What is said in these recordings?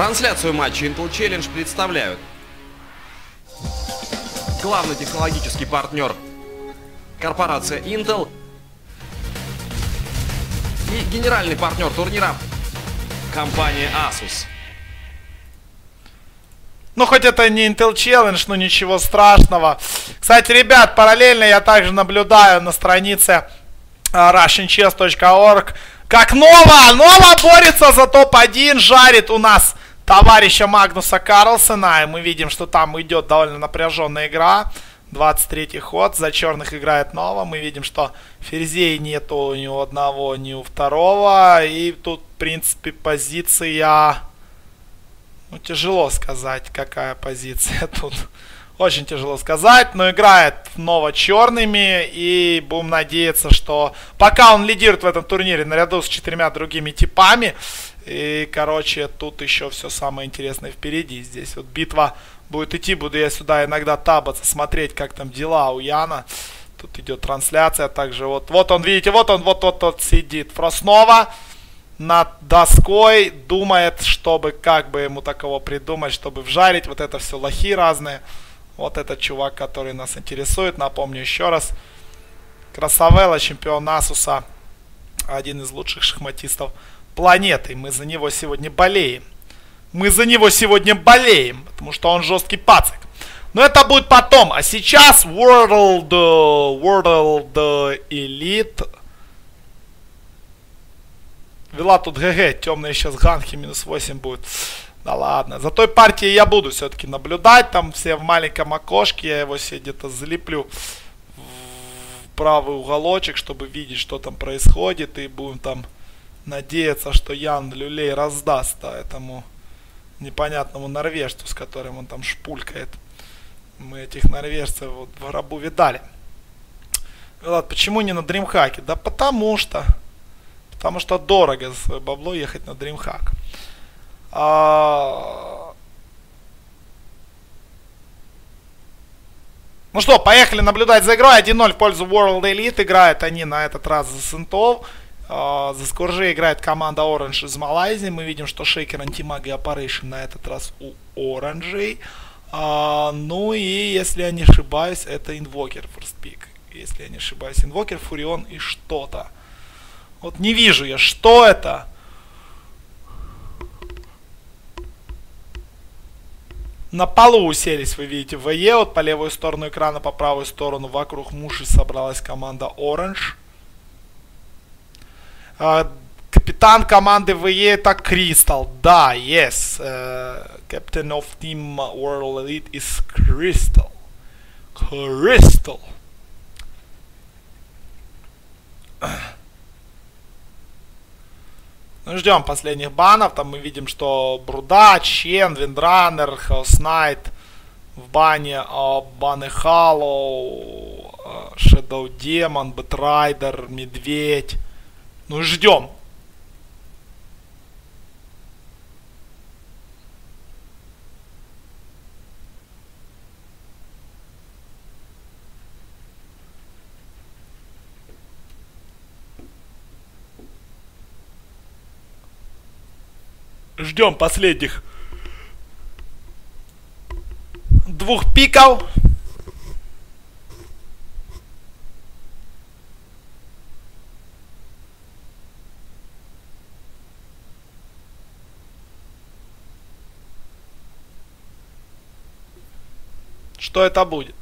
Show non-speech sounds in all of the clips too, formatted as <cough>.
Трансляцию матча Intel Challenge представляют главный технологический партнер корпорация Intel и генеральный партнер турнира компания Asus. Ну, хоть это не Intel Challenge, но ничего страшного. Кстати, ребят, параллельно я также наблюдаю на странице uh, russianchess.org, как Нова, Нова борется за топ-1, жарит у нас товарища Магнуса Карлсона. И мы видим, что там идет довольно напряженная игра. 23 ход, за черных играет Нова. Мы видим, что ферзей нету ни у одного, ни у второго. И тут, в принципе, позиция... Ну, тяжело сказать, какая позиция <laughs> тут. Очень тяжело сказать, но играет Нова черными. И будем надеяться, что пока он лидирует в этом турнире наряду с четырьмя другими типами, и, короче, тут еще все самое интересное впереди. Здесь вот битва будет идти. Буду я сюда иногда табаться, смотреть, как там дела у Яна. Тут идет трансляция также. Вот, вот он, видите, вот он, вот вот вот сидит. Фроснова над доской думает, чтобы как бы ему такого придумать, чтобы вжарить вот это все лохи разные. Вот этот чувак, который нас интересует. Напомню еще раз. Красавелла, чемпион Асуса. Один из лучших шахматистов планеты. Мы за него сегодня болеем. Мы за него сегодня болеем, потому что он жесткий пацик. Но это будет потом. А сейчас World, World Elite. Вела тут ГГ, темные сейчас ганхи, минус 8 будет. Да ладно. За той партией я буду все-таки наблюдать. Там все в маленьком окошке. Я его себе где-то залеплю правый уголочек, чтобы видеть, что там происходит. И будем там надеяться, что Ян Люлей раздаст да, этому непонятному норвежцу, с которым он там шпулькает. Мы этих норвежцев вот в гробу видали. Влад, почему не на дримхаке? Да потому что. Потому что дорого за свое бабло ехать на дримхак. А... Ну что, поехали наблюдать за игрой. 1-0 в пользу World Elite. Играют они на этот раз за Сентов. Uh, за Скорже играет команда Orange из Малайзии. Мы видим, что Шейкер, Антимаг и Operation на этот раз у Оранжей. Ну и, если я не ошибаюсь, это Инвокер Pick. Если я не ошибаюсь, Инвокер, Фурион и что-то. Вот не вижу я, что это? На полу уселись, вы видите, ВЕ. Вот по левую сторону экрана, по правую сторону вокруг муши собралась команда Orange. А, капитан команды ВЕ это Кристал. Да, yes. Uh, captain of Team World Elite is Crystal. Crystal. Ну, ждем последних банов. Там мы видим, что Бруда, Чен, Windrunner, Chaos Knight в бане, а баны Халлоу, Shadow Demon, Batrider, Медведь. Ну, ждем. Ждем последних двух пиков. Что это будет?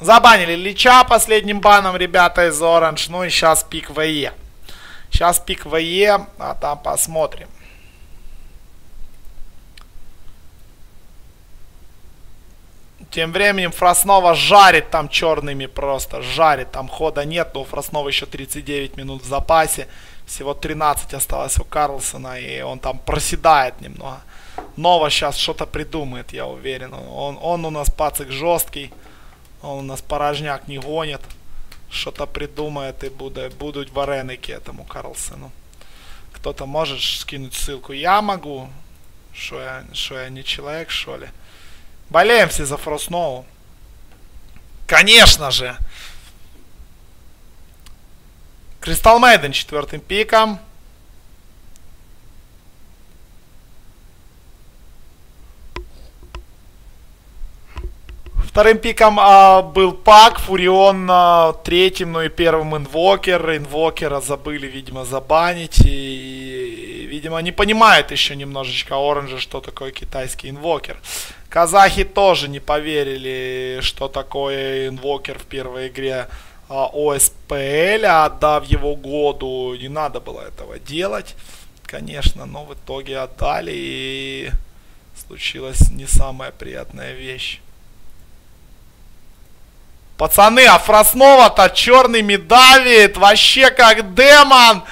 Забанили Лича последним баном, ребята из Orange. Ну и сейчас пик ВЕ. Сейчас пик ВЕ, а там посмотрим. Тем временем Фроснова жарит там черными просто, жарит. Там хода нет, но у Фроснова еще 39 минут в запасе. Всего 13 осталось у Карлсона, и он там проседает немного. Нова сейчас что-то придумает, я уверен. Он, он у нас пацик жесткий. Он у нас порожняк не гонит. Что-то придумает и будет, будут вареники этому Карлсону. Кто-то может скинуть ссылку. Я могу. Что я, что я не человек, что ли? Болеем все за Фроснову. Конечно же. Кристал Мейден четвертым пиком. Вторым пиком а, был Пак, Фурион а, третьим, ну и первым Инвокер. Инвокера забыли, видимо, забанить. И, и, видимо, не понимает еще немножечко Оранжа, что такое китайский Инвокер. Казахи тоже не поверили, что такое Инвокер в первой игре а, ОСПЛ, отдав его году. Не надо было этого делать, конечно, но в итоге отдали и случилась не самая приятная вещь. Пацаны, а Фроснова-то черными давит. Вообще как демон.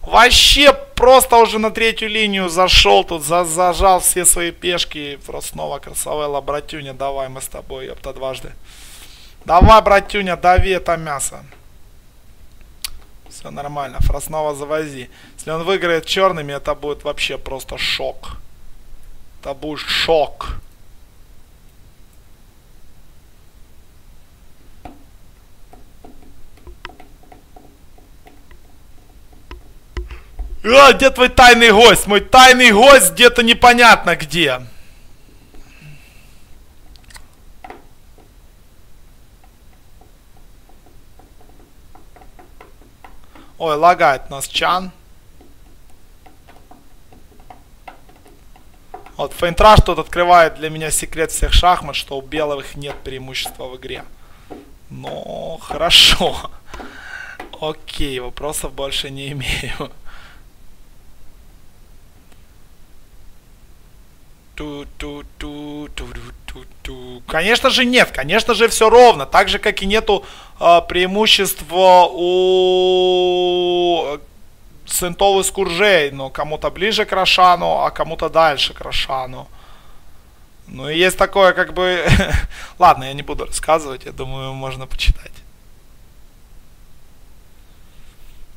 Вообще просто уже на третью линию зашел. Тут за зажал все свои пешки. Фроснова, Красавелла, братюня, давай мы с тобой, ёпта, дважды. Давай, братюня, дави это мясо. Все нормально. Фроснова завози. Если он выиграет черными, это будет вообще просто шок. Это будет шок. А, где твой тайный гость? Мой тайный гость где-то непонятно где. Ой, лагает нас Чан. Вот Фейнтраш тут открывает для меня секрет всех шахмат, что у белых нет преимущества в игре. Ну, хорошо. <laughs> Окей, вопросов больше не имею. Конечно же нет, конечно же все ровно, так же как и нету э, преимущества у Сентовы Скуржей, но кому-то ближе к Рошану, а кому-то дальше к Рошану. Ну и есть такое как бы... <laughs> Ладно, я не буду рассказывать, я думаю, можно почитать.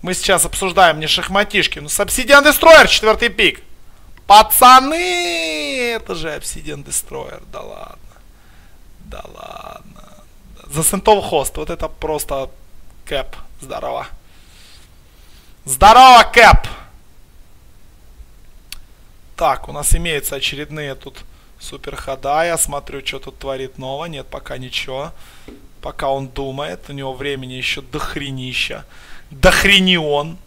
Мы сейчас обсуждаем не шахматишки, но Obsidian Destroyer, четвертый пик. Пацаны, это же Obsidian Destroyer, да ладно. Да ладно. За сентов хост, вот это просто кэп. Здорово. Здорово, кэп! Так, у нас имеются очередные тут супер хода. Я смотрю, что тут творит нового. Нет, пока ничего. Пока он думает. У него времени еще дохренища. Дохренион.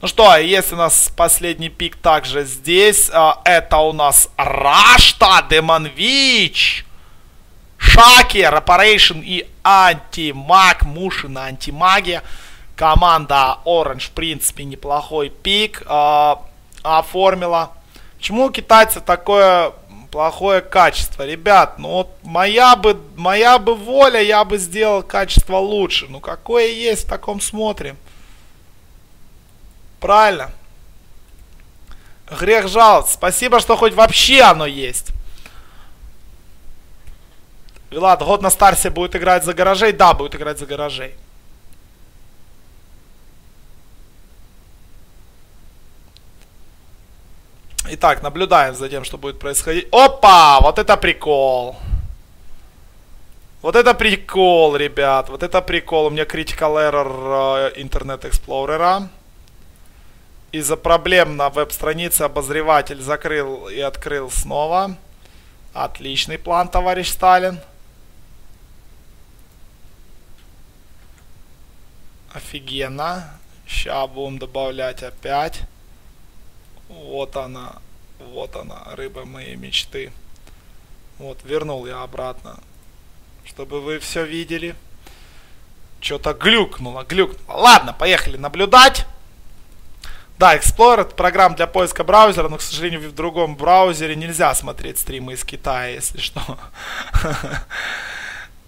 Ну что, есть у нас последний пик также здесь. А, это у нас Рашта, Демонвич, Шакер, Operation и Антимаг, Мушин, Антимагия. Команда Orange, в принципе, неплохой пик э, оформила. Почему у китайцев такое плохое качество? Ребят, ну вот моя бы, моя бы воля, я бы сделал качество лучше. Ну какое есть, в таком смотрим. Правильно. Грех жаловаться. Спасибо, что хоть вообще оно есть. Вилат, год на старсе будет играть за гаражей? Да, будет играть за гаражей. Итак, наблюдаем за тем, что будет происходить. Опа! Вот это прикол. Вот это прикол, ребят. Вот это прикол. У меня critical error э, Internet Explorer. Из-за проблем на веб-странице обозреватель закрыл и открыл снова. Отличный план, товарищ Сталин. Офигенно. Сейчас будем добавлять опять. Вот она. Вот она, рыба моей мечты. Вот, вернул я обратно. Чтобы вы все видели. Что-то глюкнуло, глюкнуло. Ладно, поехали наблюдать. Да, Explorer это программа для поиска браузера, но, к сожалению, в другом браузере нельзя смотреть стримы из Китая, если что. <laughs>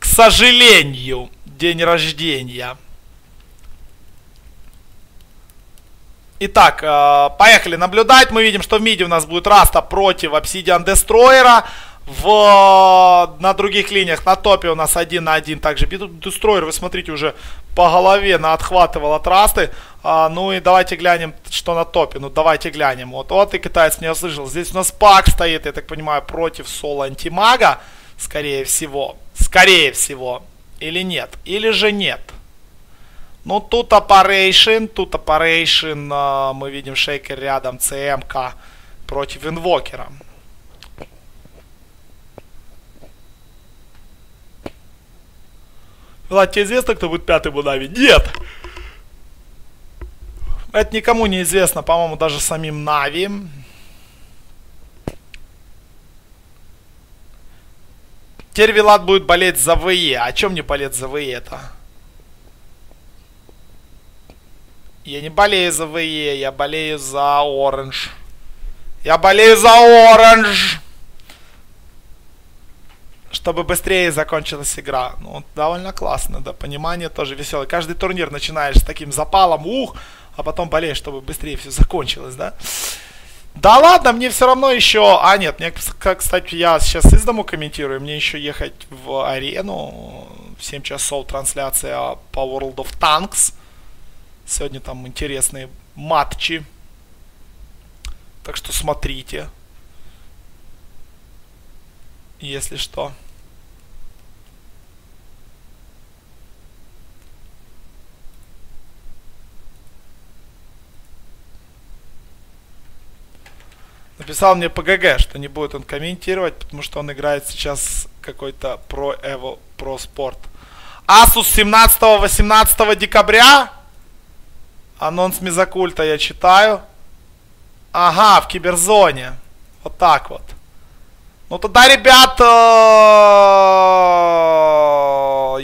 К сожалению, день рождения. Итак, э, поехали наблюдать. Мы видим, что в миде у нас будет Раста против Obsidian Destroyer в, на других линиях, на топе у нас один на один также Destroyer, вы смотрите, уже по голове на отхватывал от Расты. А, ну и давайте глянем, что на топе. Ну давайте глянем. Вот, вот и китаец меня услышал. Здесь у нас пак стоит, я так понимаю, против соло антимага. Скорее всего. Скорее всего. Или нет. Или же нет. Ну тут Апарейшн. Тут Апарейшн. Э, мы видим шейкер рядом. ЦМК против инвокера. Влад, тебе известно, кто будет пятый в Унави? Нет! Это никому не известно, по-моему, даже самим Нави. Теперь Вилат будет болеть за ВЕ. А чем не болеть за ВЕ-то? Я не болею за ВЕ, я болею за Оранж. Я болею за Оранж! Чтобы быстрее закончилась игра. Ну, довольно классно, да, понимание тоже веселое. Каждый турнир начинаешь с таким запалом, ух, а потом болеешь, чтобы быстрее все закончилось, да? Да ладно, мне все равно еще... А, нет, мне, кстати, я сейчас из дому комментирую, мне еще ехать в арену. В 7 часов трансляция по World of Tanks. Сегодня там интересные матчи. Так что смотрите. Если что. Написал мне ПГГ, что не будет он комментировать, потому что он играет сейчас какой-то про Evo, про спорт. Asus 17-18 декабря. Анонс Мизакульта я читаю. Ага, в киберзоне. Вот так вот. Ну тогда, ребят,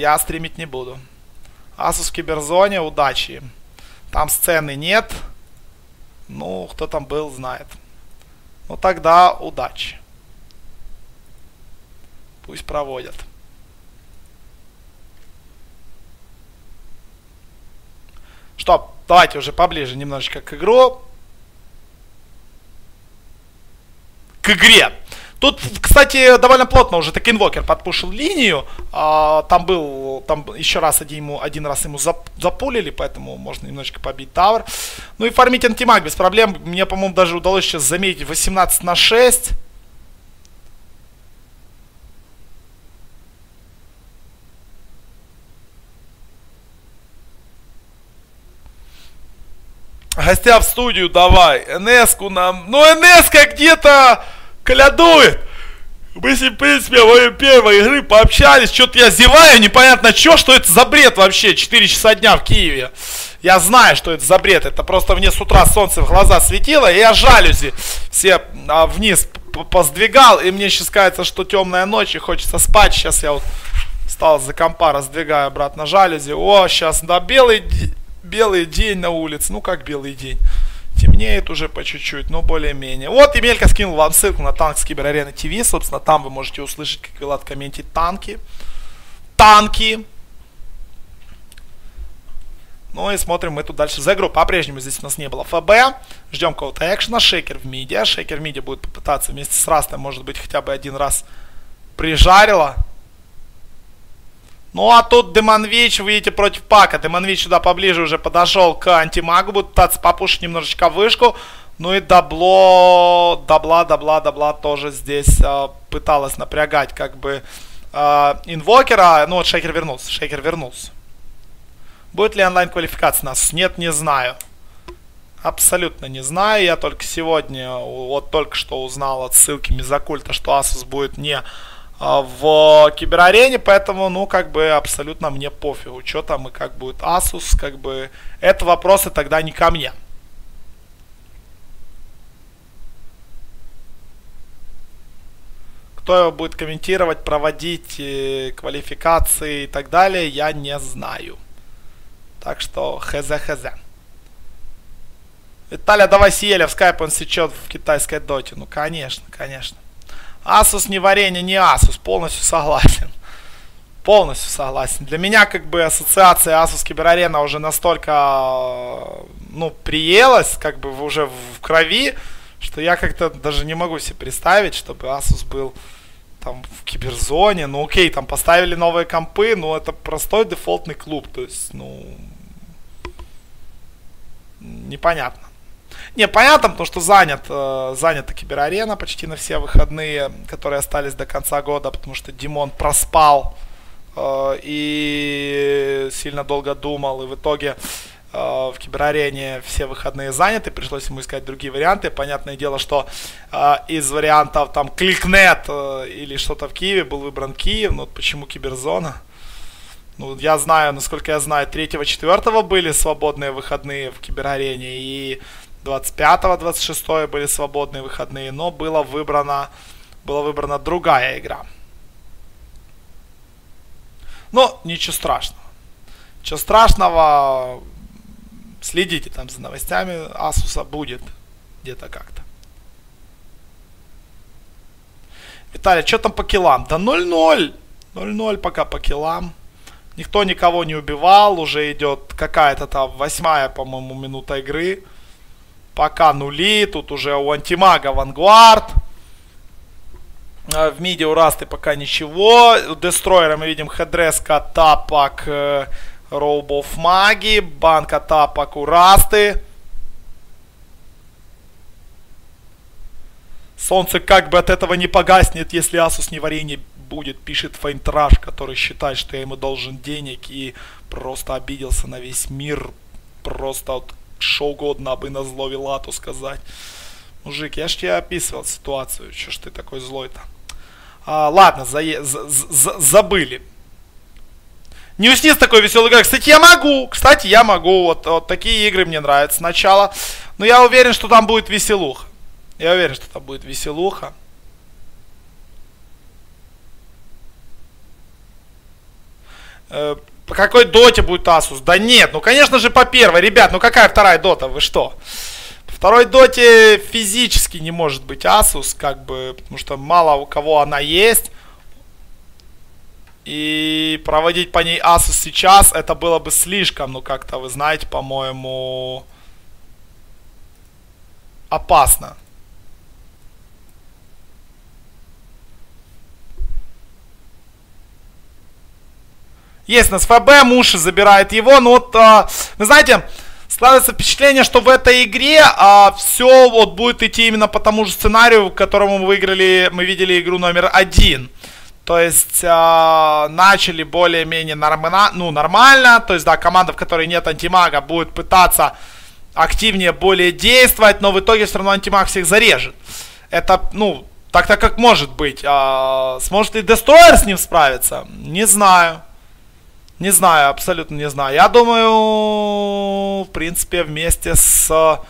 я стримить не буду. Asus в киберзоне, удачи. Там сцены нет. Ну, кто там был, знает. Ну тогда удачи. Пусть проводят. Что, давайте уже поближе немножечко к игру. К игре. Тут, кстати, довольно плотно уже так инвокер подпушил линию. А, там был, там еще раз один, ему, один раз ему зап, запулили, поэтому можно немножечко побить тавер. Ну и фармить антимаг без проблем. Мне, по-моему, даже удалось сейчас заметить 18 на 6. Гостя в студию давай. НС-ку нам. Ну, НС-ка где-то колядует. Мы с ним, в принципе, во время первой игры пообщались. Что-то я зеваю, непонятно что, что это за бред вообще. 4 часа дня в Киеве. Я знаю, что это за бред. Это просто мне с утра солнце в глаза светило, и я жалюзи все а, вниз поздвигал. И мне сейчас кажется, что темная ночь, и хочется спать. Сейчас я вот встал за компа, раздвигаю обратно жалюзи. О, сейчас, да, белый, белый день на улице. Ну, как белый день? Темнеет уже по чуть-чуть, но более-менее. Вот, Емелька скинул вам ссылку на танк с Киберарены ТВ. Собственно, там вы можете услышать, как Вилат комментит танки. Танки. Ну и смотрим мы тут дальше за игру. По-прежнему здесь у нас не было FB. Ждем какого-то экшена. Шейкер в mid е. Шейкер в mid е будет попытаться вместе с Растом, может быть, хотя бы один раз прижарила. Ну а тут Демонвич, видите, против Пака. Демонвич сюда поближе уже подошел к антимагу. Будет пытаться попушить немножечко вышку. Ну и Дабло, Дабла, Дабла, Дабла тоже здесь э, пыталась напрягать как бы э, инвокера. Ну вот Шейкер вернулся, Шейкер вернулся. Будет ли онлайн квалификация у нас? Нет, не знаю. Абсолютно не знаю. Я только сегодня, вот только что узнал от ссылки Мизакульта, что Asus будет не в киберарене, поэтому, ну, как бы абсолютно мне пофигу, что там и как будет Asus, как бы, это вопросы тогда не ко мне. Кто его будет комментировать, проводить э, квалификации и так далее, я не знаю. Так что хз-хз. Виталия, давай Сиеля в скайп, он сечет в китайской доте. Ну, конечно, конечно. Asus не варенье, не Asus. Полностью согласен. Полностью согласен. Для меня как бы ассоциация Asus Киберарена уже настолько, ну, приелась, как бы уже в крови, что я как-то даже не могу себе представить, чтобы Asus был там в киберзоне. Ну окей, там поставили новые компы, но это простой дефолтный клуб. То есть, ну, непонятно. Не, понятно, потому что занят, э, занята киберарена почти на все выходные, которые остались до конца года, потому что Димон проспал э, и сильно долго думал, и в итоге э, в киберарене все выходные заняты, пришлось ему искать другие варианты. Понятное дело, что э, из вариантов там кликнет э, или что-то в Киеве был выбран Киев, но вот почему киберзона? Ну, я знаю, насколько я знаю, 3-4 были свободные выходные в Киберарене, и 25-26 были свободные выходные, но было выбрано, была выбрана другая игра. Но ничего страшного. Ничего страшного, следите там за новостями, Асуса будет где-то как-то. Виталий, что там по килам? Да 0-0. 0-0 пока по килам. Никто никого не убивал. Уже идет какая-то там восьмая, по-моему, минута игры. Пока нули. Тут уже у антимага вангуард. В миде у Расты пока ничего. У Дестройера мы видим хедреска, тапок, э, роубов маги. Банка тапок у Расты. Солнце как бы от этого не погаснет, если Асус не варенье будет, пишет Фейнтраж, который считает, что я ему должен денег и просто обиделся на весь мир. Просто вот что угодно, бы на зло Вилату сказать. Мужик, я ж тебе описывал ситуацию, что ж ты такой злой-то. А, ладно, за, за, за, забыли. Не усни с такой веселой игрой. Кстати, я могу. Кстати, я могу. Вот, вот такие игры мне нравятся сначала. Но я уверен, что там будет веселуха. Я уверен, что там будет веселуха. Э, по какой доте будет Asus? Да нет, ну конечно же по первой. Ребят, ну какая вторая дота? Вы что? Второй доте физически не может быть Asus, как бы, потому что мало у кого она есть. И проводить по ней Asus сейчас, это было бы слишком, ну как-то, вы знаете, по-моему, опасно. Есть у нас ФБ, Муши забирает его. Но вот, а, вы знаете, складывается впечатление, что в этой игре а, все вот будет идти именно по тому же сценарию, которому мы выиграли, мы видели игру номер один. То есть э, начали более-менее норма, ну, нормально. То есть, да, команда, в которой нет антимага, будет пытаться активнее более действовать, но в итоге все равно антимаг всех зарежет. Это, ну, так-то как может быть. А, сможет ли Дестройер с ним справиться? Не знаю. Не знаю, абсолютно не знаю. Я думаю, в принципе, вместе с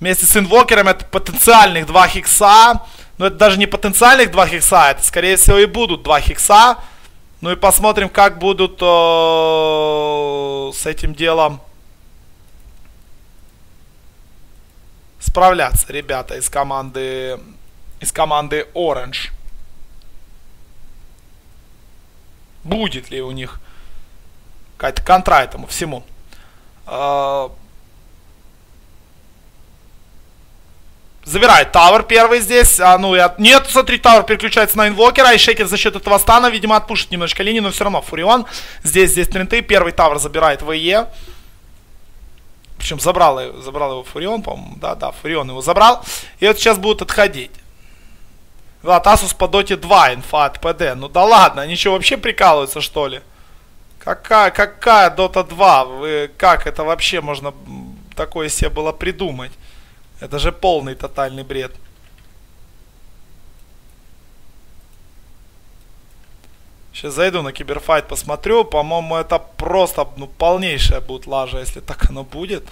вместе с инвокером это потенциальных два хикса. Но это даже не потенциальных два хикса, это скорее всего и будут два хикса. Ну и посмотрим, как будут э, с этим делом справляться ребята из команды из команды Orange. Будет ли у них контра этому всему. А, забирает Тавер первый здесь. А, ну, и Нет, смотри, Тавер переключается на инвокера. И Шейкер за счет этого стана, видимо, отпушит немножко линии, но все равно Фурион. Здесь, здесь тренты. Первый Тавер забирает ВЕ. Причем забрал, забрал его Фурион, по-моему. Да, да, Фурион его забрал. И вот сейчас будут отходить. Да, Тасус по доте 2 инфа от ПД. Ну да ладно, они что, вообще прикалываются, что ли? Какая, какая Dota 2? Вы, как это вообще можно такое себе было придумать? Это же полный тотальный бред. Сейчас зайду на киберфайт, посмотрю. По-моему, это просто ну, полнейшая будет лажа, если так оно будет.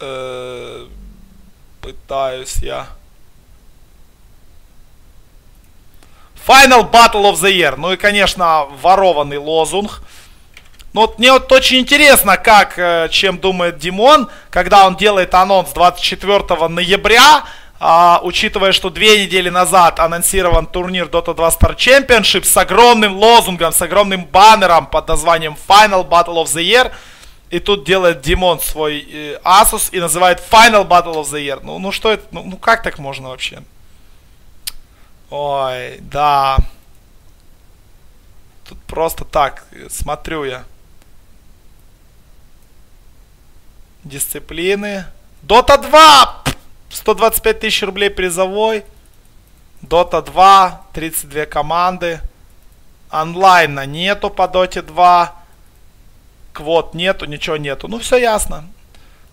Э -э пытаюсь я. Final Battle of the Year. Ну и, конечно, ворованный лозунг. Ну вот мне вот очень интересно, как, э, чем думает Димон, когда он делает анонс 24 ноября, а, учитывая, что две недели назад анонсирован турнир Dota 2 Star Championship с огромным лозунгом, с огромным баннером под названием Final Battle of the Year. И тут делает Димон свой э, Asus и называет Final Battle of the Year. Ну, ну что это, ну, ну как так можно вообще? Ой, да. Тут просто так, смотрю я. Дисциплины. Дота 2! 125 тысяч рублей призовой. Дота 2, 32 команды. Онлайна нету по Доте 2. Квот нету, ничего нету. Ну, все ясно.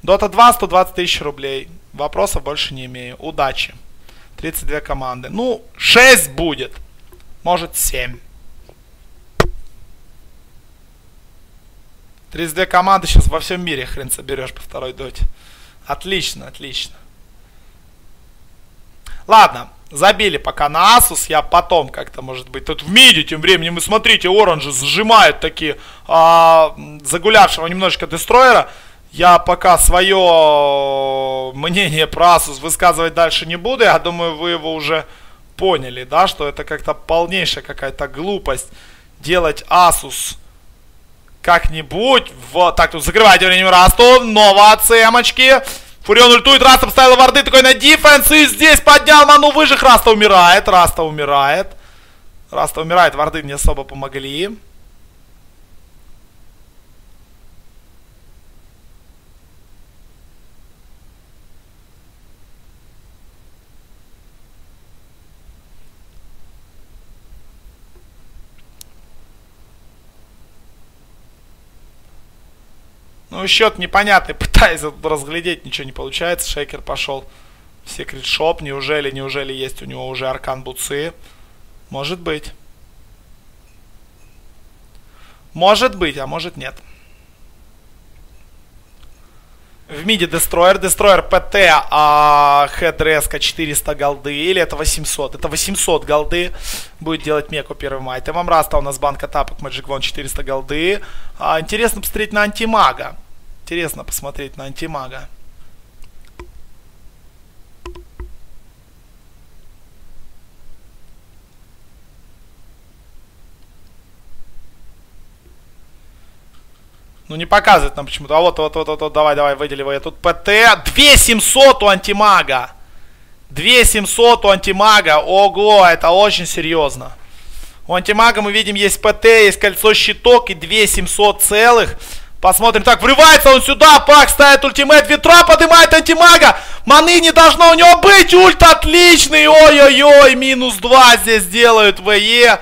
Дота 2, 120 тысяч рублей. Вопросов больше не имею. Удачи. 32 команды. Ну, 6 будет. Может 7. 32 команды сейчас во всем мире хрен соберешь по второй доте. Отлично, отлично. Ладно, забили пока на Asus, я потом как-то, может быть, тут в миде тем временем, и смотрите, оранжи сжимают такие а, загулявшего немножечко дестроера. Я пока свое мнение про Asus высказывать дальше не буду, я думаю, вы его уже поняли, да, что это как-то полнейшая какая-то глупость делать Asus как-нибудь. Вот, так, тут закрывайте временем Расту, новые ацемочки. Фурион ультует, Раста поставил варды такой на defence, и здесь поднял ману выжег, Раста умирает, Раста умирает. Раста умирает, варды не особо помогли. Ну, счет непонятный, <laughs> пытаюсь разглядеть, ничего не получается. Шейкер пошел в secret shop. Неужели, неужели есть у него уже arcane boots ы? Может быть. Может быть, а может нет. В mid е Destroyer. Destroyer PT, а headdress ка 400 голды. Или это 800? Это 800 голды. Будет делать Меку первым item ом. Раста у нас банка тапок Magic Wand 400 голды. А, интересно посмотреть на антимага. Интересно посмотреть на антимага. Ну не показывает нам почему-то. А вот, вот, вот, вот, вот, давай, давай, выделивай. Тут ПТ. 2700 у антимага. 2700 у антимага. Ого, это очень серьезно. У антимага мы видим есть ПТ, есть кольцо щиток и 2700 целых. Посмотрим. Так, врывается он сюда. Пак ставит ультимейт. Ветра поднимает антимага. Маны не должно у него быть. Ульт отличный. Ой-ой-ой. Минус 2 здесь делают ВЕ.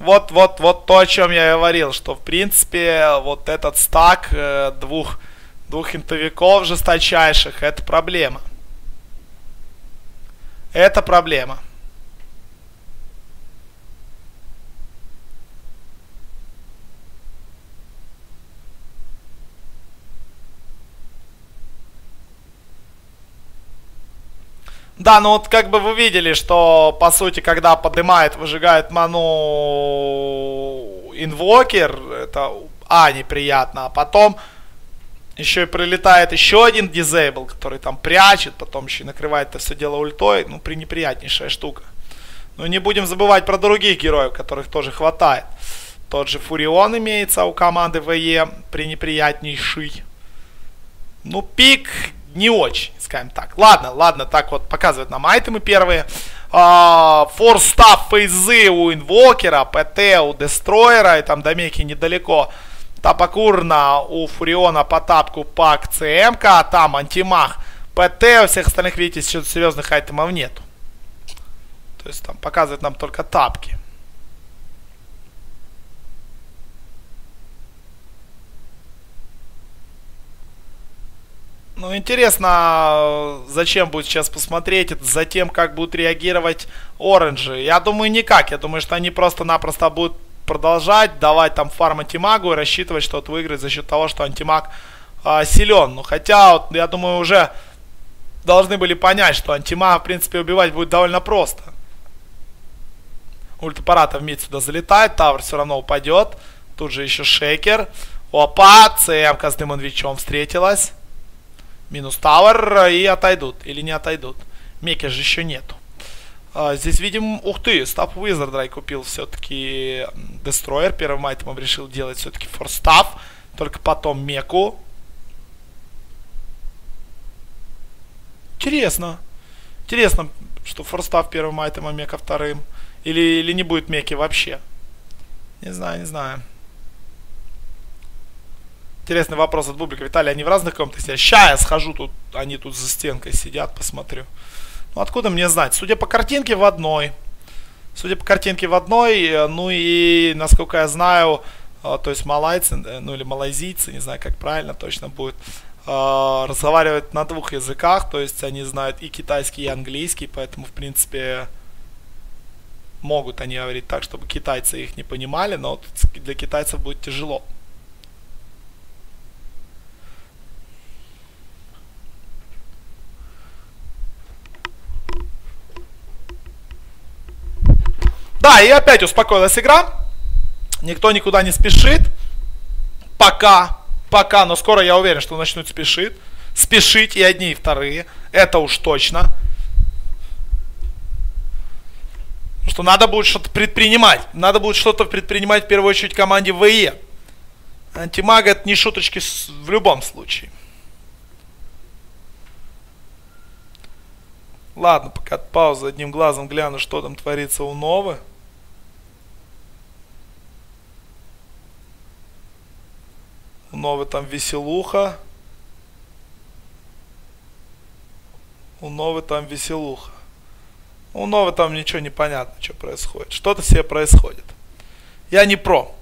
Вот, вот, вот то, о чем я говорил. Что, в принципе, вот этот стак э, двух, двух интовиков жесточайших, это проблема. Это проблема. Да, ну вот как бы вы видели, что по сути, когда поднимает, выжигает ману инвокер, это а, неприятно, а потом еще и прилетает еще один дизейбл, который там прячет, потом еще и накрывает это все дело ультой, ну, пренеприятнейшая штука. Но не будем забывать про других героев, которых тоже хватает. Тот же Фурион имеется у команды ВЕ, пренеприятнейший. Ну, пик не очень, скажем так. Ладно, ладно, так вот показывают нам айтемы первые. Форстав фейзы у инвокера, ПТ у дестроера, и там домеки недалеко. Тапакурна у Фуриона по тапку пак ЦМК, а там антимах ПТ, у всех остальных, видите, серьезных айтемов нету. То есть там показывают нам только тапки. Ну, интересно, зачем будет сейчас посмотреть, это за тем, как будут реагировать оранжи. Я думаю, никак. Я думаю, что они просто-напросто будут продолжать давать там фарм антимагу и рассчитывать, что вот выиграть за счет того, что антимаг а, силен. Ну, хотя, вот, я думаю, уже должны были понять, что антимага, в принципе, убивать будет довольно просто. Ультапарата в мид сюда залетает, Тавр все равно упадет. Тут же еще шейкер. Опа, ЦМ с Демонвичом встретилась. Минус Тауэр и отойдут. Или не отойдут. Меки же еще нету. А, здесь видим, ух ты, Став Уизардрай купил все-таки Дестройер. Первым айтемом решил делать все-таки форстав. Только потом Меку. Интересно. Интересно, что форстав первым айтемом, Мека вторым. Или, или не будет Меки вообще. Не знаю, не знаю. Интересный вопрос от Бублика. Виталий, они в разных комнатах сидят? Ща я схожу тут, они тут за стенкой сидят, посмотрю. Ну, откуда мне знать? Судя по картинке, в одной. Судя по картинке, в одной. Ну и, насколько я знаю, э, то есть малайцы, э, ну или малайзийцы, не знаю, как правильно точно будет, разговаривать на двух языках. То есть они знают и китайский, и английский, поэтому, в принципе, Могут они говорить так, чтобы китайцы их не понимали, но для китайцев будет тяжело. Да, и опять успокоилась игра. Никто никуда не спешит. Пока. Пока, но скоро я уверен, что начнут спешить. Спешить и одни, и вторые. Это уж точно. Что надо будет что-то предпринимать. Надо будет что-то предпринимать в первую очередь команде ВЕ. Антимага это не шуточки в любом случае. Ладно, пока пауза, одним глазом гляну, что там творится у Новы. У Новы там веселуха. У Новы там веселуха. У Новы там ничего не понятно, что происходит. Что-то себе происходит. Я не про.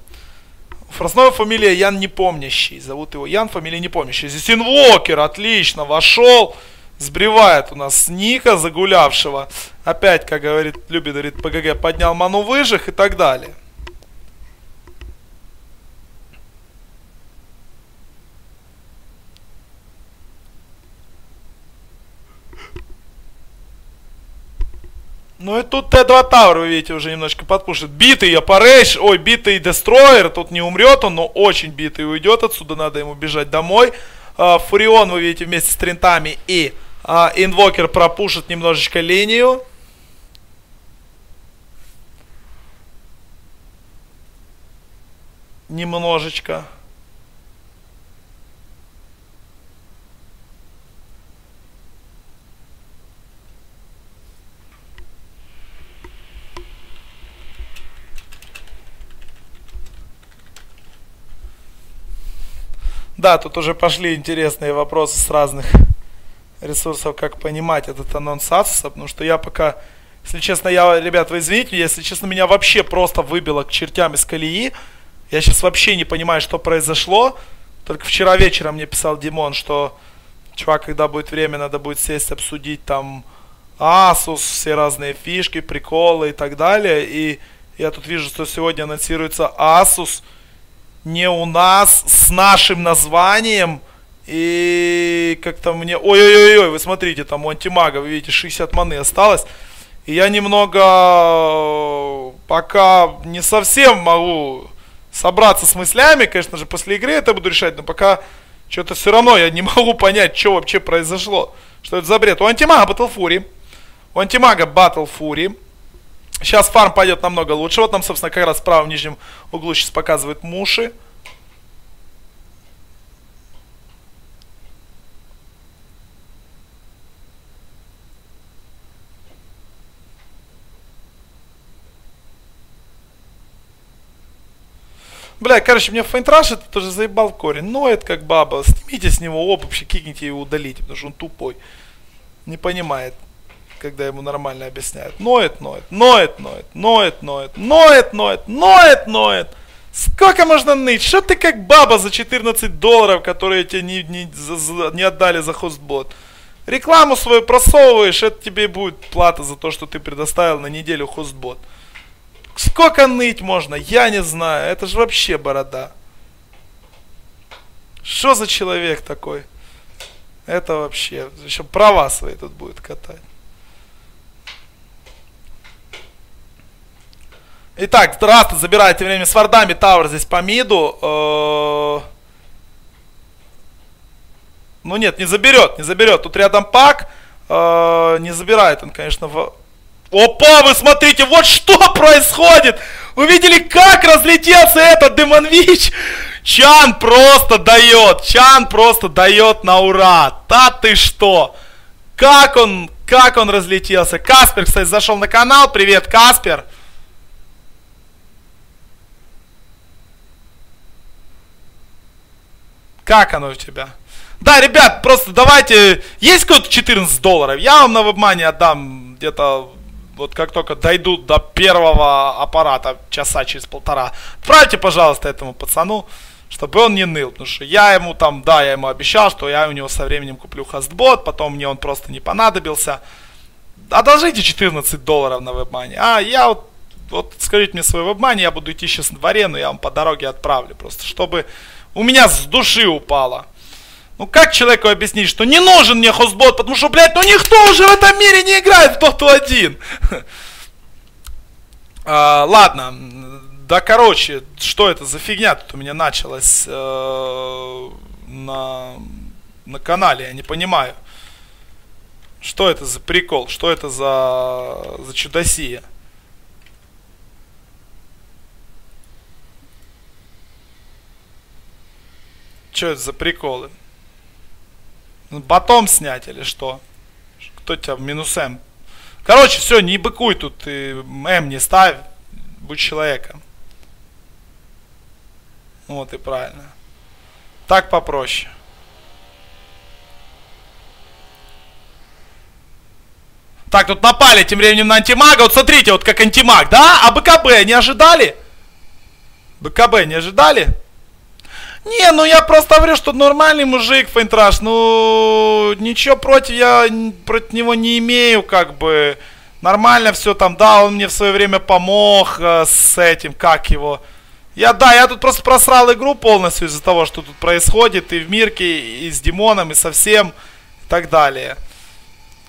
Фразновая фамилия Ян Непомнящий. Зовут его Ян, фамилия Непомнящий. Здесь инвокер, отлично, вошел. Сбривает у нас Ника, загулявшего. Опять, как говорит, любит, говорит, ПГГ, поднял ману выжих и так далее. Ну и тут Т2 Тауэр, вы видите, уже немножко подпушит. Битый Апарейш, ой, битый Дестройер, тут не умрет он, но очень битый уйдет отсюда, надо ему бежать домой. А, Фурион, вы видите, вместе с тринтами и а, Инвокер пропушит немножечко линию. Немножечко. Да, тут уже пошли интересные вопросы с разных ресурсов, как понимать этот анонс Asus, потому что я пока, если честно, я, ребят, вы извините, если честно, меня вообще просто выбило к чертям из колеи. Я сейчас вообще не понимаю, что произошло. Только вчера вечером мне писал Димон, что, чувак, когда будет время, надо будет сесть, обсудить там Asus, все разные фишки, приколы и так далее. И я тут вижу, что сегодня анонсируется Asus, не у нас с нашим названием. И как-то мне... Ой-ой-ой, вы смотрите, там у антимага, вы видите, 60 маны осталось. И я немного пока не совсем могу собраться с мыслями. Конечно же, после игры это буду решать, но пока что-то все равно я не <laughs> могу понять, что вообще произошло. Что это за бред. У антимага Battle Fury. У антимага Battle Fury. Сейчас фарм пойдет намного лучше. Вот нам, собственно, как раз в правом нижнем углу сейчас показывает муши. Бля, короче, мне фейнтраш это тоже заебал корень. Но это как баба. Снимите с него оп, вообще кикните и удалите, потому что он тупой. Не понимает когда ему нормально объясняют. Ноет, ноет, ноет, ноет, ноет, ноет, ноет, ноет, ноет, ноет. Сколько можно ныть? Что ты как баба за 14 долларов, которые тебе не, не, за, не отдали за хостбот? Рекламу свою просовываешь, это тебе будет плата за то, что ты предоставил на неделю хостбот. Сколько ныть можно? Я не знаю. Это же вообще борода. Что за человек такой? Это вообще. Еще права свои тут будет катать. Итак, здравствуйте, забирайте время с вардами, Тауэр здесь по миду. Э, ну нет, не заберет, не заберет. Тут рядом пак. Э, не забирает он, конечно, в... Опа, вы смотрите, вот что происходит! Вы видели, как разлетелся этот Демонвич? Чан просто дает, Чан просто дает на ура. Да ты что? Как он, как он разлетелся? Каспер, кстати, зашел на канал. Привет, Каспер. Как оно у тебя? Да, ребят, просто давайте... Есть код 14 долларов? Я вам на вебмане отдам где-то... Вот как только дойдут до первого аппарата, часа через полтора. Отправьте, пожалуйста, этому пацану, чтобы он не ныл. Потому что я ему там, да, я ему обещал, что я у него со временем куплю хостбот, потом мне он просто не понадобился. Одолжите 14 долларов на вебмане. А, я вот вот скажите мне свой вебмани, я буду идти сейчас в арену, я вам по дороге отправлю. Просто чтобы у меня с души упало. Ну как человеку объяснить, что не нужен мне хостбот, потому что, блядь, ну никто уже в этом мире не играет в Доту 1. <laughs> а, ладно, да короче, что это за фигня тут у меня началась э, на, на канале, я не понимаю. Что это за прикол, что это за, за чудосия? Что это за приколы? Батом снять или что? Кто тебя минус М? Короче, все, не быкуй тут, ты М не ставь, будь человеком. Вот и правильно. Так попроще. Так, тут напали тем временем на антимага. Вот смотрите, вот как антимаг, да? А БКБ не ожидали? БКБ не ожидали? Не, ну я просто говорю, что нормальный мужик Фейнтраш, ну ничего против я против него не имею, как бы нормально все там, да, он мне в свое время помог э, с этим, как его. Я, да, я тут просто просрал игру полностью из-за того, что тут происходит и в Мирке, и с Димоном, и со всем, и так далее.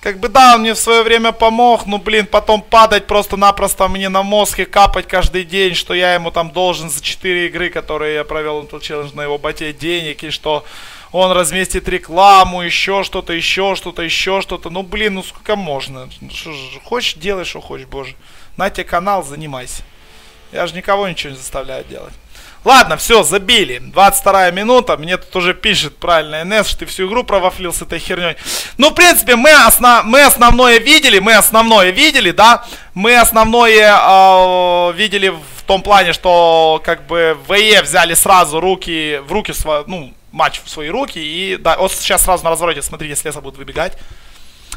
Как бы да, он мне в свое время помог, ну блин, потом падать просто-напросто мне на мозг и капать каждый день, что я ему там должен за 4 игры, которые я провел Intel Challenge на его боте денег, и что он разместит рекламу, еще что-то, еще что-то, еще что-то. Ну блин, ну сколько можно? Ну, что ж, хочешь, делай, что хочешь, боже. На тебе канал, занимайся. Я же никого ничего не заставляю делать. Ладно, все, забили. 22 минута. Мне тут уже пишет правильно НС, что ты всю игру провафлил с этой херней. Ну, в принципе, мы, основ... мы основное видели, мы основное видели, да. Мы основное э, видели в том плане, что как бы ВЕ взяли сразу руки, в руки, ну, матч в свои руки. И да, вот сейчас сразу на развороте, смотрите, если леса будет выбегать.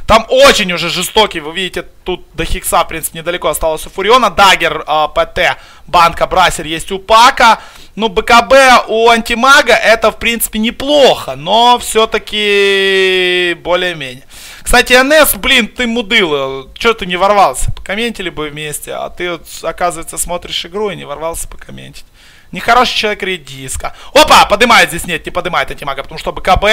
Там очень уже жестокий, вы видите, тут до Хикса, в принципе, недалеко осталось у Фуриона. Дагер, э, ПТ, Банка, Брасер есть у Пака. Ну, БКБ у Антимага это, в принципе, неплохо, но все-таки более-менее. Кстати, НС, блин, ты мудыл, что ты не ворвался? Покомментили бы вместе, а ты, вот, оказывается, смотришь игру и не ворвался покомментить. Нехороший человек редиска. Опа, поднимает здесь, нет, не поднимает антимага, потому что БКБ.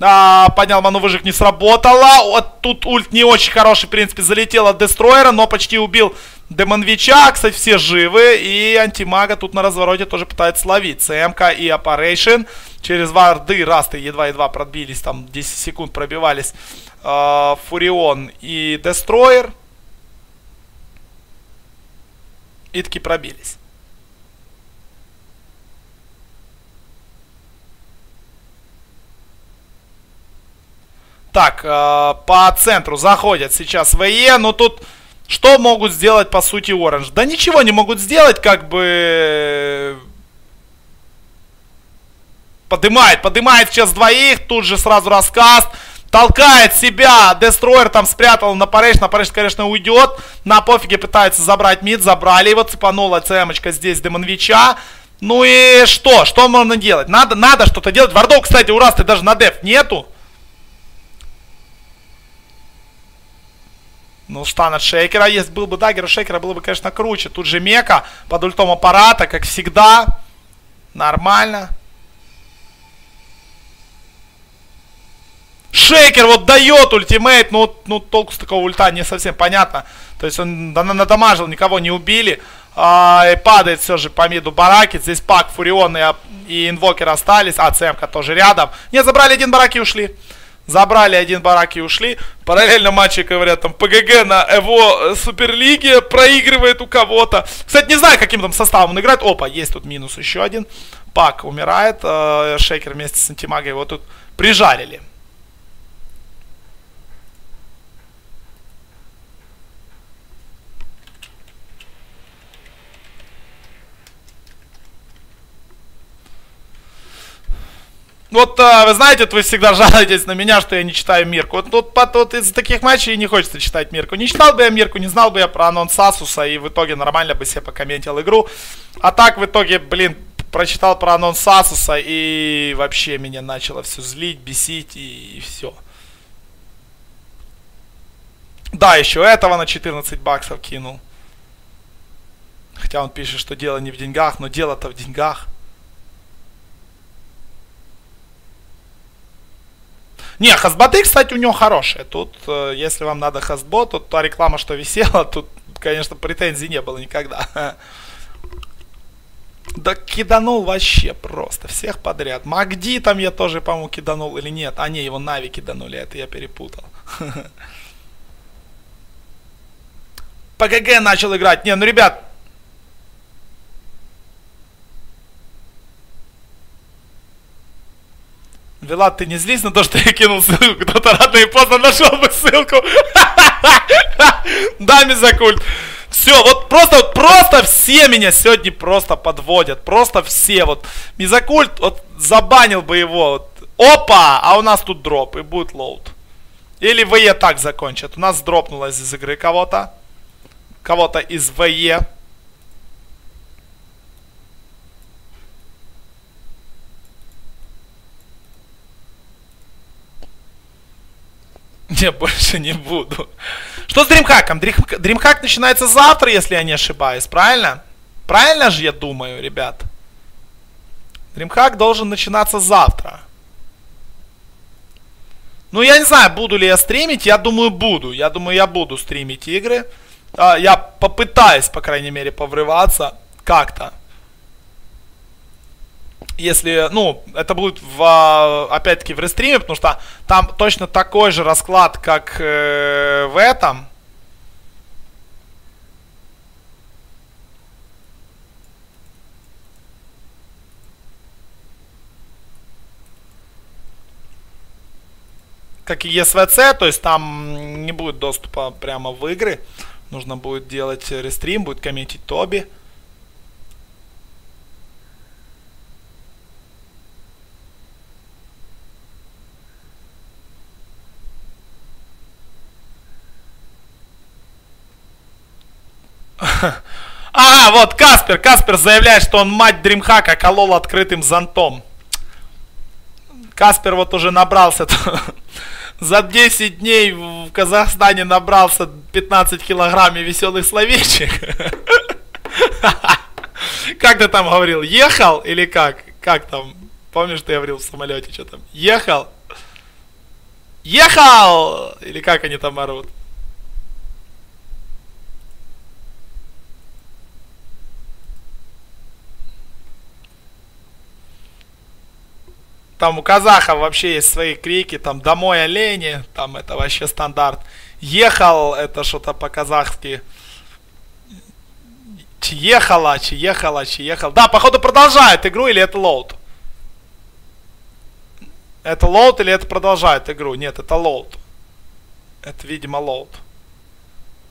А, поднял ману выжиг, не сработало. Вот тут ульт не очень хороший, в принципе, залетел от Дестройера, но почти убил Демонвича. Кстати, все живы. И антимага тут на развороте тоже пытается ловить. ЦМК и Operation. Через варды, расты едва-едва пробились, там 10 секунд пробивались. Э, Фурион и Дестройер. И таки пробились. Так, э, по центру заходят сейчас ВЕ, но тут что могут сделать по сути Оранж? Да ничего не могут сделать, как бы... Подымает, подымает сейчас двоих, тут же сразу раскаст. Толкает себя, Дестройер там спрятал на Париж, на Париж, конечно, уйдет. На пофиге пытается забрать mid, забрали его, цепанула ЦМочка здесь Демонвича. Ну и что? Что можно делать? Надо, надо что-то делать. Вардов, кстати, у Расты даже на def нету. Ну, stun от Шейкера. Если был бы dagger Шейкера, было бы, конечно, круче. Тут же Мека под ультом аппарата, как всегда. Нормально. Шейкер вот дает ультимейт, но ну, толку с такого ульта не совсем понятно. То есть он надамажил, никого не убили. А, и падает все же по миду бараки. Здесь пак, Фурион и, и Инвокер остались. А, ЦМК тоже рядом. Не, забрали один барак и ушли. Забрали один барак и ушли. Параллельно матчи, говорят, там ПГГ на его Суперлиге проигрывает у кого-то. Кстати, не знаю, каким там составом он играет. Опа, есть тут минус еще один. Пак умирает. Э, Шейкер вместе с Антимагой его тут прижалили. Вот а, вы знаете, вот вы всегда <laughs> жалуетесь на меня, что я не читаю Мирку. Вот, вот, вот, вот из таких матчей не хочется читать Мирку. Не читал бы я Мирку, не знал бы я про анонс Асуса, и в итоге нормально бы себе покомментил игру. А так в итоге, блин, прочитал про анонс Асуса, и вообще меня начало все злить, бесить, и, и все. Да, еще этого на 14 баксов кинул. Хотя он пишет, что дело не в деньгах, но дело-то в деньгах. Не, хастботы, кстати, у него хорошие. Тут, э, если вам надо хастбот, тут та реклама, что висела, <laughs> тут, конечно, претензий не было никогда. Да киданул вообще просто, всех подряд. Магди там я тоже, по-моему, киданул или нет. А не, его Нави киданули, это я перепутал. <laughs> ПГГ начал играть. Не, ну, ребят, Вилат, ты не злись на то, что я кинул ссылку. Кто-то рано и поздно нашел бы ссылку. <laughs> Да, Мизакульт. Все, вот просто, вот просто все меня сегодня просто подводят. Просто все. Вот Мизакульт, вот забанил бы его. Вот. Опа! А у нас тут drop и будет load. Или WE так закончат. У нас дропнулось из игры кого-то. Кого-то из WE. <laughs> Не, больше не буду. Что с дримхаком? Дримхак начинается завтра, если я не ошибаюсь, правильно? Правильно же я думаю, ребят? Дримхак должен начинаться завтра. Ну, я не знаю, буду ли я стримить. Я думаю, буду. Я думаю, я буду стримить игры. А, я попытаюсь, по крайней мере, поврываться как-то если, ну, это будет в, опять-таки в рестриме, потому что там точно такой же расклад, как э, в этом. Как и ESVC, то есть там не будет доступа прямо в игры. Нужно будет делать рестрим, будет комментить Тоби. Ага, вот Каспер. Каспер заявляет, что он мать Дримхака колол открытым зонтом. Каспер вот уже набрался. <laughs> За 10 дней в Казахстане набрался 15 килограмм веселых словечек. <laughs> Как ты там говорил? Ехал или как? Как там? Помнишь, я говорил в самолете, что там? Ехал? Ехал! Или как они там орут? Там у казахов вообще есть свои крики, там «Домой олени», там это вообще стандарт. «Ехал» это что-то по-казахски. Чьехала, чьехала, чьехал. Да, походу продолжает игру или это лоуд? Это лоуд или это продолжает игру? Нет, это лоуд. Это, видимо, лоуд.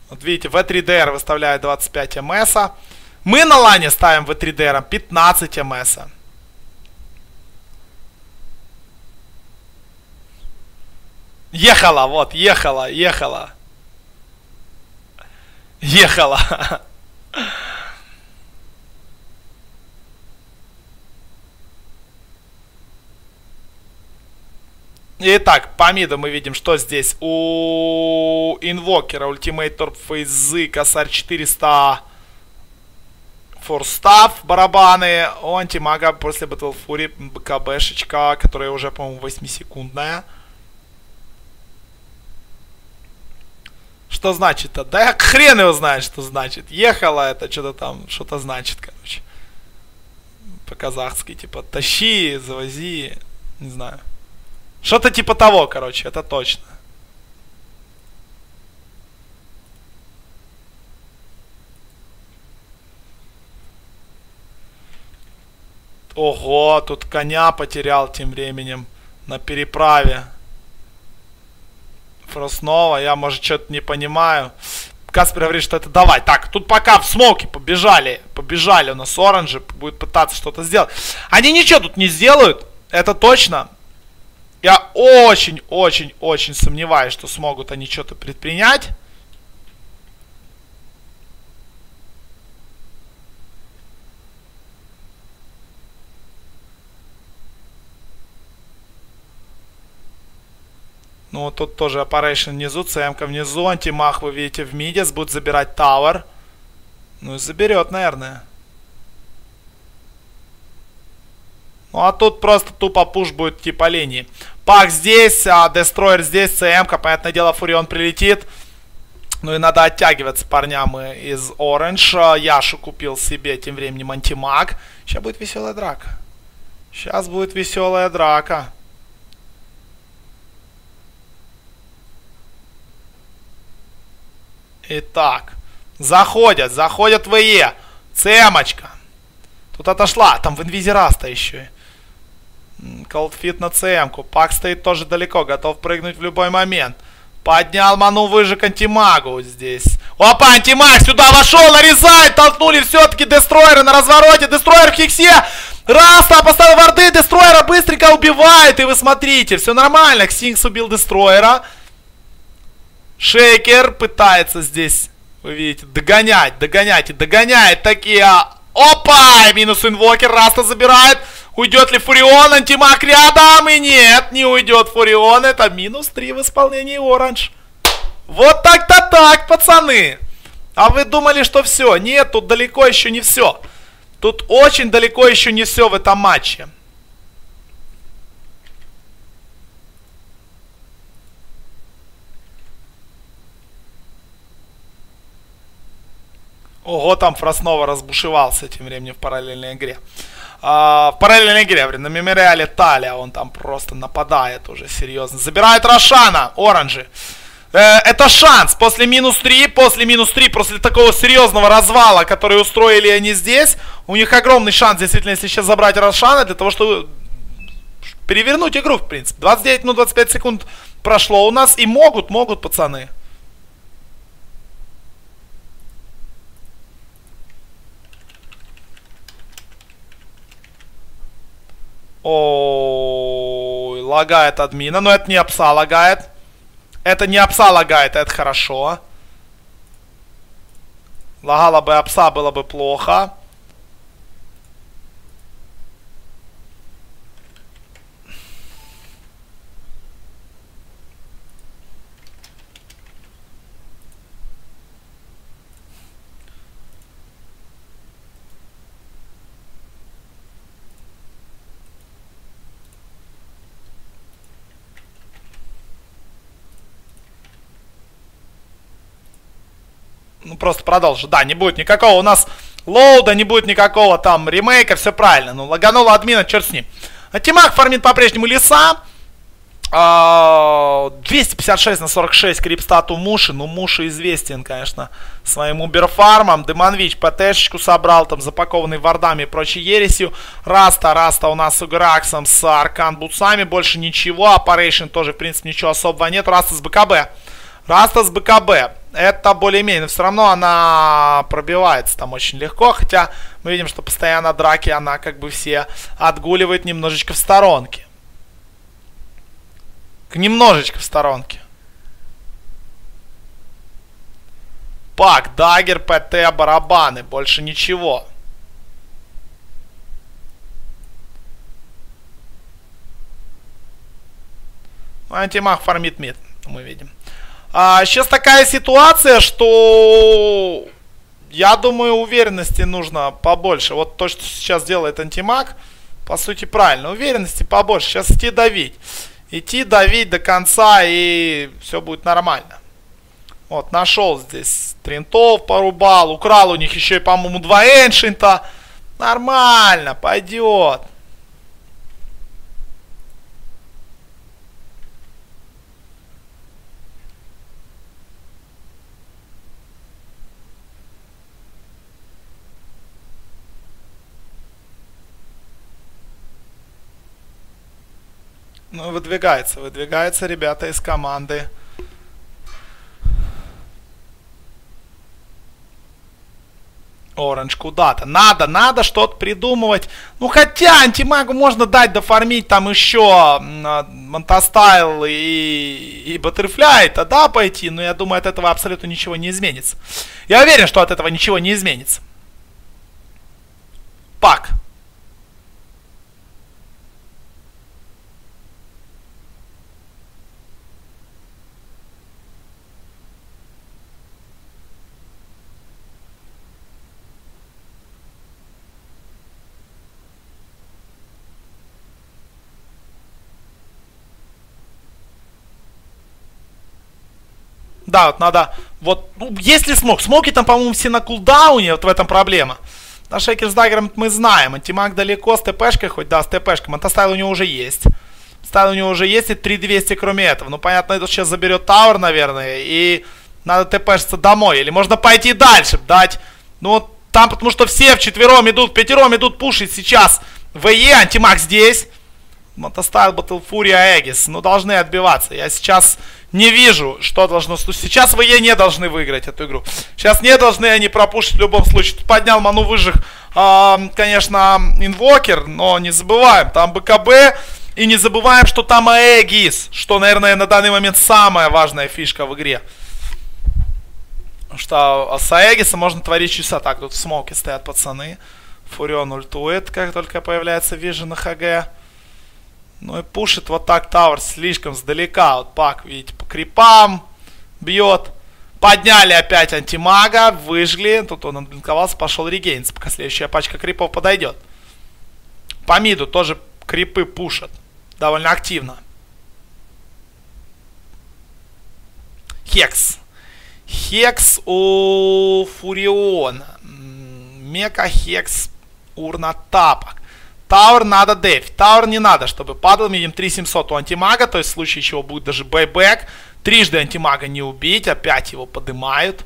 Вот видите, V3DR выставляет 25 МС. Мы на лане ставим V3DR 15 МС. Ехала, вот, ехала, ехала. Ехала. Итак, по миду мы видим, что здесь у инвокера Ultimate Torp Фейзы, косарь 400 форстав, барабаны, у антимага после Battle Fury БКБшечка, которая уже, по-моему, 8-секундная. Что значит-то? Да хрен его знает, что значит. Ехала это, что-то там, что-то значит, короче. По-казахски, типа, тащи, завози, не знаю. Что-то типа того, короче, это точно. Ого, тут коня потерял тем временем на переправе. Снова, я, может, что-то не понимаю. Каспер говорит, что это давай. Так, тут пока в смоке побежали. Побежали у нас оранжи. Будет пытаться что-то сделать. Они ничего тут не сделают. Это точно. Я очень-очень-очень сомневаюсь, что смогут они что-то предпринять. Ну, тут тоже Operation внизу, ЦМК внизу, антимах вы видите в мидес, будет забирать Тауэр. Ну и заберет, наверное. Ну а тут просто тупо пуш будет типа линии. Пак здесь, а Дестройер здесь, ЦМ-ка, понятное дело, Фурион прилетит. Ну и надо оттягиваться парням из Оранж. Яшу купил себе тем временем антимаг. Сейчас будет веселая драка. Сейчас будет веселая драка. Итак, заходят, заходят WE. Цемочка. Тут отошла, там в invis е Раста еще. Cold Feet на ЦМ-ку. Пак стоит тоже далеко, готов прыгнуть в любой момент. Поднял ману выжег антимагу здесь. Опа, антимаг сюда вошел, нарезает, толкнули все-таки Destroyer ы на развороте. Destroyer в hex е. Раста поставил варды, Destroyer а быстренько убивает. И вы смотрите, все нормально. Ксинкс убил Destroyer а. Шейкер пытается здесь, вы видите, догонять, догонять и догоняет такие. Опа! Минус инвокер, Раста забирает. Уйдет ли Фурион? Антимаг рядом. И нет, не уйдет Фурион. Это минус 3 в исполнении Orange. Вот так-то так, пацаны. А вы думали, что все? Нет, тут далеко еще не все. Тут очень далеко еще не все в этом матче. Ого, там Фроснова разбушевался тем временем в параллельной игре. А, в параллельной игре, на мемориале Талия он там просто нападает уже серьезно. Забирает Рошана, оранжи. Э, это шанс после минус 3, после минус 3, после такого серьезного развала, который устроили они здесь. У них огромный шанс, действительно, если сейчас забрать Рошана, для того, чтобы перевернуть игру, в принципе. 29 минут 25 секунд прошло у нас, и могут, могут, пацаны. Ой, лагает админа. Но это не опса лагает. Это не опса лагает, это хорошо. Лагала бы опса, было бы плохо. Ну просто продолжу. Да, не будет никакого у нас load а, не будет никакого там ремейка, все правильно. Ну, лаганула админа, черт с ним. Антимаг фармит по-прежнему леса. 256 на 46 creep stat у Муши. Ну, Муши известен, конечно, своим уберфармом. Демонвич PT шечку собрал, там, запакованный вардами и прочей ересью. Раста, Раста у нас с Граксом, с Arcane Boots ами. Больше ничего. Apparition тоже, в принципе, ничего особого нет. Раста с BKB. Раста с BKB. Это более-менее, но все равно она пробивается там очень легко. Хотя мы видим, что постоянно драки она как бы все отгуливает немножечко в сторонке. Немножечко в сторонке. Пак, dagger, PT, барабаны. Больше ничего. Антимаг фармит мид, мы видим. А, сейчас такая ситуация, что я думаю, уверенности нужно побольше. Вот то, что сейчас делает антимаг, по сути, правильно. Уверенности побольше. Сейчас идти давить. Идти давить до конца, и все будет нормально. Вот, нашел здесь тринтов, порубал. Украл у них еще и, по-моему, два эншинта. Нормально, пойдет. Ну, выдвигается, выдвигается ребята из команды. Orange куда-то. Надо, надо что-то придумывать. Ну, хотя антимагу можно дать дофармить там еще Manta Style и, и Butterfly, тогда пойти. Но я думаю, от этого абсолютно ничего не изменится. Я уверен, что от этого ничего не изменится. Пак. Да, вот надо... Вот, ну, если смог. Смоки там, по-моему, все на кулдауне, вот в этом проблема. На шейкер с dagger ом мы знаем. Антимаг далеко с TP шкой, хоть да, с TP шкой. Manta Style у него уже есть. Style у него уже есть и 3200 кроме этого. Ну, понятно, это сейчас заберет tower, наверное, и надо TP шиться домой. Или можно пойти дальше, дать... Ну, там, потому что все вчетвером идут, пятером идут пушить сейчас. WE, антимаг здесь. Manta Style, Battle Fury, Aegis. Ну, должны отбиваться. Я сейчас не вижу, что должно случиться. Сейчас WE не должны выиграть эту игру. Сейчас не должны они пропушить в любом случае. Тут поднял ману выжих, э, конечно, инвокер, но не забываем, там БКБ. И не забываем, что там Аэгис, что, наверное, на данный момент самая важная фишка в игре. Что с Аэгиса можно творить чудеса. Так, тут в смоке стоят пацаны. Фурион ультует, как только появляется вижу на ХГ. Ну и пушит вот так Тауэр слишком сдалека. Вот Пак, видите, по крипам бьет. Подняли опять антимага, выжгли. Тут он отблинковался, пошел регейнс, пока следующая пачка крипов подойдет. По миду тоже крипы пушат. Довольно активно. Хекс. Хекс у Фуриона. Мека Hex урна тапок. Tower надо def. Tower не надо, чтобы падал. Видим 3700 у антимага, то есть в случае чего будет даже buyback. Трижды антимага не убить, опять его поднимают.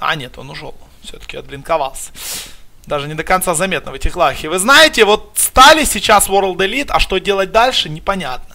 А, нет, он ушел. Все-таки отблинковался. Даже не до конца заметно в этих лагах. И вы знаете, вот стали сейчас World Elite, а что делать дальше, непонятно.